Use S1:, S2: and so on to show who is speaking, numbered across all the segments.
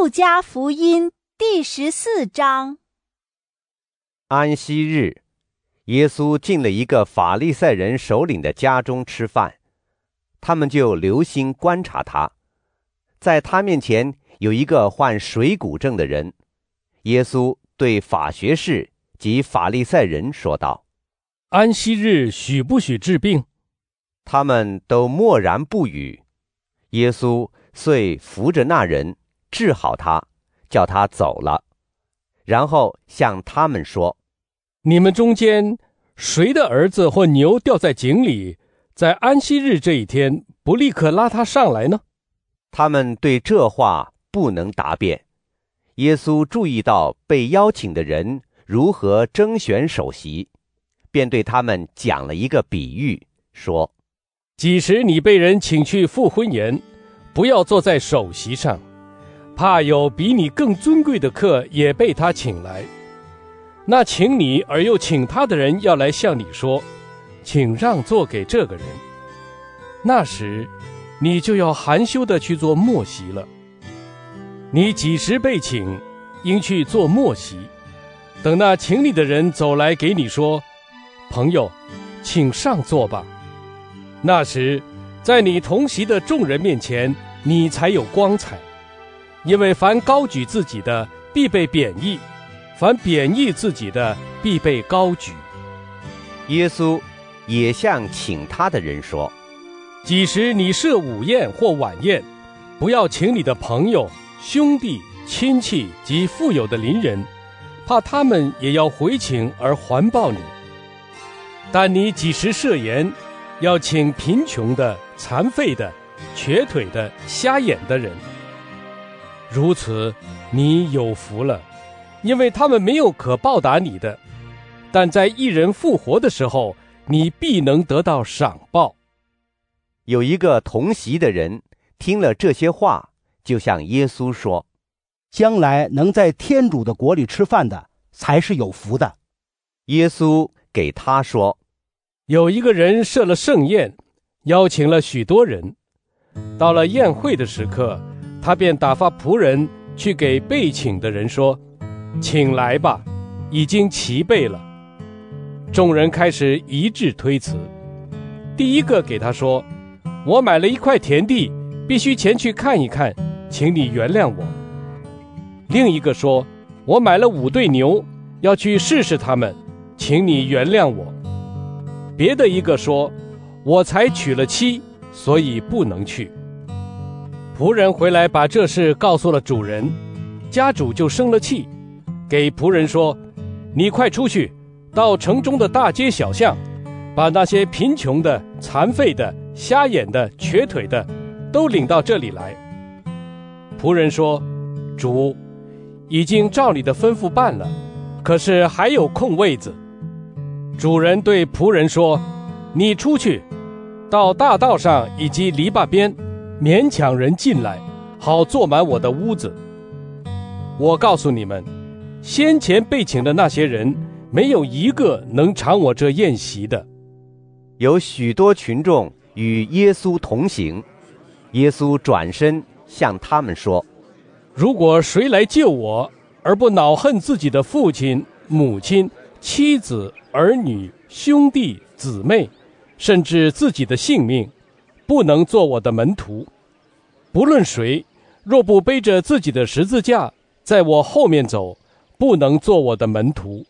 S1: 路加福音第十四章。
S2: 安息日，耶稣进了一个法利赛人首领的家中吃饭，他们就留心观察他。在他面前有一个患水谷症的人，耶稣对法学士及法利赛人说道：“
S3: 安息日许不许治病？”
S2: 他们都默然不语。耶稣遂扶着那人治好他，叫他走了，然后向他们说。
S3: 你们中间谁的儿子或牛掉在井里，在安息日这一天不立刻拉他上来呢？
S2: 他们对这话不能答辩。耶稣注意到被邀请的人如何征选首席，便对他们讲了一个比喻，说：“
S3: 几时你被人请去赴婚宴，不要坐在首席上，怕有比你更尊贵的客也被他请来。”那请你而又请他的人要来向你说，请让座给这个人。那时，你就要含羞的去做末席了。你几时被请，应去做末席。等那请你的人走来给你说，朋友，请上座吧。那时，在你同席的众人面前，你才有光彩，因为凡高举自己的，必被贬义。凡贬义自己的，必被高举。
S2: 耶稣也向请他的人说：“
S3: 几时你设午宴或晚宴，不要请你的朋友、兄弟、亲戚及富有的邻人，怕他们也要回请而环抱你。但你几时设言，要请贫穷的、残废的、瘸腿的、瞎眼的人。如此，你有福了。”因为他们没有可报答你的，但在一人复活的时候，你必能得到赏报。
S2: 有一个同席的人听了这些话，就向耶稣说：“
S4: 将来能在天主的国里吃饭的，才是有福的。”
S2: 耶稣给他说：“
S3: 有一个人设了盛宴，邀请了许多人。到了宴会的时刻，他便打发仆人去给被请的人说。”请来吧，已经齐备了。众人开始一致推辞。第一个给他说：“我买了一块田地，必须前去看一看，请你原谅我。”另一个说：“我买了五对牛，要去试试他们，请你原谅我。”别的一个说：“我才娶了妻，所以不能去。”仆人回来把这事告诉了主人，家主就生了气。给仆人说：“你快出去，到城中的大街小巷，把那些贫穷的、残废的、瞎眼的、瘸腿的，都领到这里来。”仆人说：“主，已经照你的吩咐办了，可是还有空位子。”主人对仆人说：“你出去，到大道上以及篱笆边，勉强人进来，好坐满我的屋子。我告诉你们。”先前被请的那些人，没有一个能尝我这宴席的。
S2: 有许多群众与耶稣同行，耶稣转身向他们说：“
S3: 如果谁来救我，而不恼恨自己的父亲、母亲、妻子、儿女、兄弟、姊妹，甚至自己的性命，不能做我的门徒。不论谁，若不背着自己的十字架，在我后面走。”不能做我的门徒。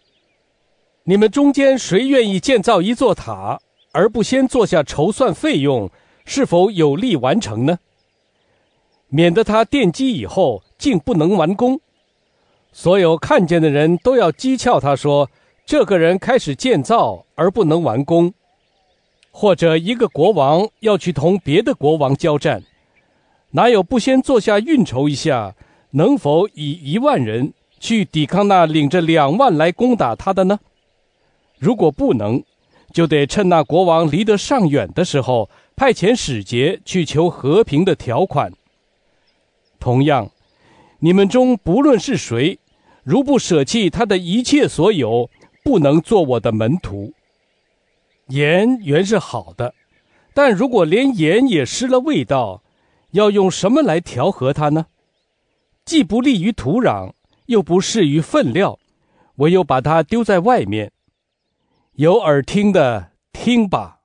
S3: 你们中间谁愿意建造一座塔，而不先坐下筹算费用，是否有力完成呢？免得他奠基以后竟不能完工。所有看见的人都要讥诮他说：“这个人开始建造而不能完工。”或者一个国王要去同别的国王交战，哪有不先坐下运筹一下，能否以一万人？去抵抗那领着两万来攻打他的呢？如果不能，就得趁那国王离得尚远的时候，派遣使节去求和平的条款。同样，你们中不论是谁，如不舍弃他的一切所有，不能做我的门徒。盐原是好的，但如果连盐也失了味道，要用什么来调和它呢？既不利于土壤，又不适于粪料，唯有把它丢在外面。有耳听的听吧。